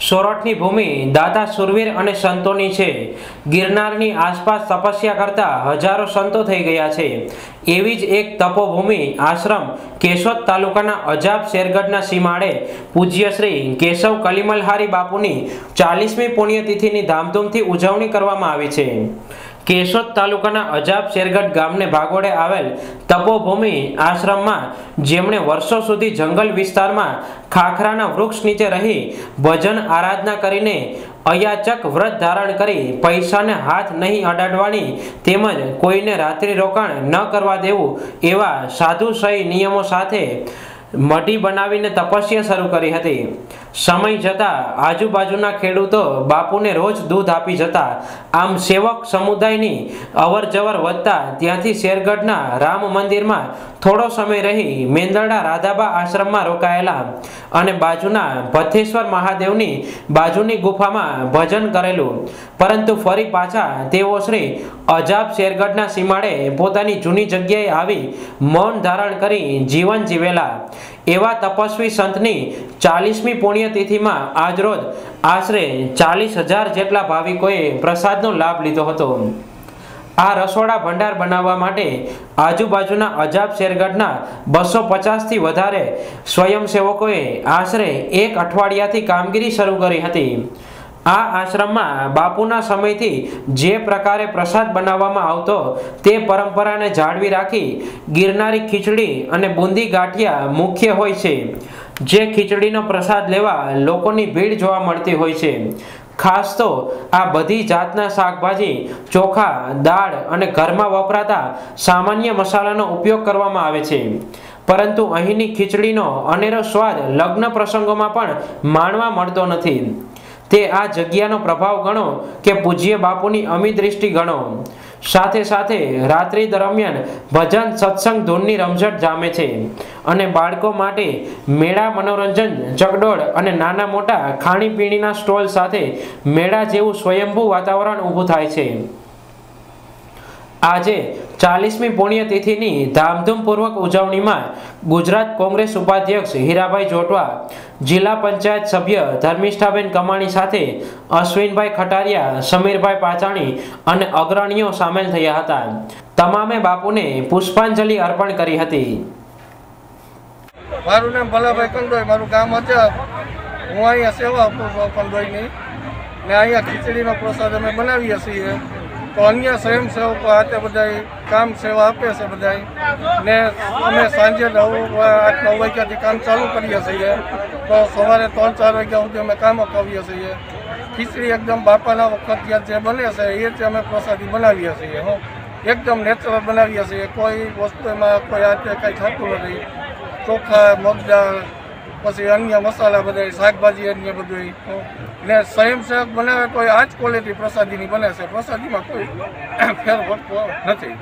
સોરઠની ભૂમિ દાદા સુરવીર અને સંતોની છે. ગિરનારની આસપાસ તપસ્યા કરતા હજારો સંતો થઈ ગયા છે. એવી જ એક તપોભૂમિ આશ્રમ કેશોદ તાલુકાના અજાબ શેરગઢના સીમાડે પૂજ્ય શ્રી કેશવ કલિમલહારી બાપુની ચાલીસમી પુણ્યતિથિની ધામધૂમથી ઉજવણી કરવામાં આવી છે. કેશોદ તાલુકાના અજાબ શેરગઢ ગામને ભાગોળે આવેલ તપોભૂમિ આશ્રમમાં જેમણે વર્ષો સુધી જંગલ વિસ્તારમાં ખાખરાના વૃક્ષ નીચે રહી ભજન આરાધના કરીને અયાચક વ્રત ધારણ કરી પૈસાને હાથ નહીં અડાડવાની તેમજ કોઈને રાત્રિ રોકાણ ન કરવા દેવું એવા સાધુ સહી નિયમો સાથે મઢી બનાવીને તપસ્યા શરૂ કરી હતી. સમય જતાં આજુબાજુના ખેડૂતો બાપુને રોજ દૂધ આપી જતા. આમ સેવક સમુદાયની અવર જવર વધતા ત્યાંથી શેરગઢના રામ મંદિરમાં થોડો સમય રહી મેંદરડા રાધાબા આશ્રમમાં રોકાયેલા અને બાજુના ભથ્થેશ્વર મહાદેવની બાજુની ગુફામાં ભજન કરેલું. પરંતુ ફરી પાછા તેઓ શ્રી અજાબ શેરગઢના સીમાડે પોતાની જૂની જગ્યાએ આવી મૌન ધારણ કરી જીવન જીવેલા. એવા તપસ્વી સંતની ચાલીસમી પુણ્યતિથિમાં આજરોજ આશરે ચાલીસ હજાર જેટલા ભાવિકોએ પ્રસાદનો લાભ લીધો હતો. આ રસોડા ભંડાર બનાવવા માટે આજુબાજુના અજાબ શેરગઢના બસો પચાસથી વધારે સ્વયંસેવકોએ આશરે એક અઠવાડિયાથી કામગીરી શરૂ કરી હતી. આ આશ્રમમાં બાપુના સમયથી જે પ્રકારે પ્રસાદ બનાવવામાં આવતો તે પરંપરાને જાળવી રાખી ગિરનારી ખીચડી અને બુંદી ગાંઠિયા મુખ્ય હોય છે. જે ખીચડીનો પ્રસાદ લેવા લોકોની ભીડ જોવા મળતી હોય છે. ખાસ તો આ બધી જાતના શાકભાજી, ચોખા, દાળ અને ઘરમાં વપરાતા સામાન્ય મસાલાનો ઉપયોગ કરવામાં આવે છે. પરંતુ અહીંની ખીચડીનો અનેરો સ્વાદ લગ્ન પ્રસંગોમાં પણ માણવા મળતો નથી. તે આ જગ્યાનો પ્રભાવ ગણો કે પૂજ્ય બાપુની અમી દ્રષ્ટિ ગણો. સાથે સાથે રાત્રિ દરમિયાન ભજન સત્સંગ ધૂનની રમઝટ જામે છે અને બાળકો માટે મેળા મનોરંજન, ચકડોળ અને નાના મોટા ખાણીપીણીના સ્ટોલ સાથે મેળા જેવું સ્વયંભૂ વાતાવરણ ઊભું થાય છે. આજે ચાલીસમી પુણ્યતિથિની ધામધૂમપૂર્વક ઉજવણીમાં ગુજરાત કોંગ્રેસ ઉપાધ્યક્ષ હીરાભાઈ જોટવા, જિલ્લા પંચાયત સભ્ય ધર્મિષ્ઠાબેન કમાણી સાથે અશ્વિનભાઈ ખટારિયા, સમીરભાઈ પાચાણી અને અગ્રણીઓ સામેલ થયા હતા. તમામે બાપુને પુષ્પાંજલિ અર્પણ કરી હતી. મારું નામ ભલાભાઈ કંદોઈ, મારું ગામ અજાબ હું અહીંયા સેવા આપું છું કંદોઈની ને અહીંયા ખીચડીનો પ્રસાદ અમે બનાવીએ છીએ. તો અન્ય સ્વયંસેવકો હાથે બધા કામ સેવા આપે છે બધા ને અમે સાંજે નવ આઠ, નવ વાગ્યાથી કામ ચાલુ કરીએ છીએ. તો સવારે ત્રણ ચાર વાગ્યા સુધી અમે કામ અપાવીએ છીએ. ખીચડી એકદમ બાપાના વખત જે બને છે એ જ અમે પ્રસાદી બનાવીએ છીએ, હું. એકદમ નેચરલ બનાવીએ છીએ. કોઈ વસ્તુમાં કોઈ હાથે કંઈ થતું નથી. ચોખા, મગદાળ પછી અન્ય મસાલા બધા શાકભાજી અન્ય બધું ને સ્વયંસેવક બનાવે તો આ જ ક્વોલિટી પ્રસાદીની બને છે. પ્રસાદીમાં કોઈ ફેર પડતો નથી.